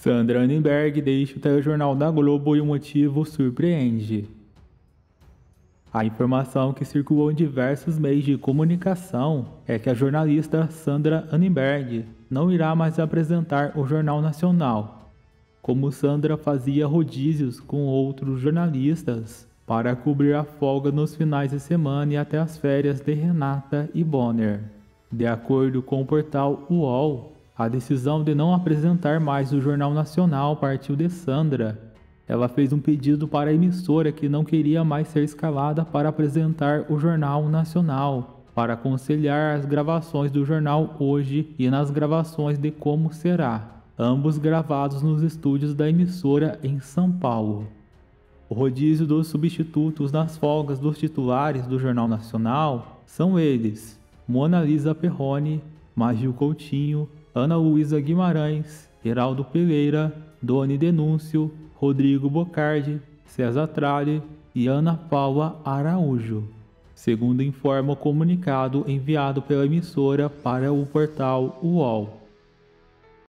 Sandra Annenberg deixa o telejornal da Globo e o motivo surpreende. A informação que circulou em diversos meios de comunicação é que a jornalista Sandra Annenberg não irá mais apresentar o Jornal Nacional. Como Sandra fazia rodízios com outros jornalistas para cobrir a folga nos finais de semana e até as férias de Renata e Bonner. De acordo com o portal UOL, a decisão de não apresentar mais o Jornal Nacional partiu de Sandra. Ela fez um pedido para a emissora que não queria mais ser escalada para apresentar o Jornal Nacional, para aconselhar as gravações do jornal hoje e nas gravações de Como Será, ambos gravados nos estúdios da emissora em São Paulo. O rodízio dos substitutos nas folgas dos titulares do Jornal Nacional são eles: Mona Lisa Perrone, Magil Coutinho, Ana Luísa Guimarães, Heraldo Pereira, Doni Denúncio, Rodrigo Bocardi, César Tralli e Ana Paula Araújo, segundo informa o comunicado enviado pela emissora para o portal UOL.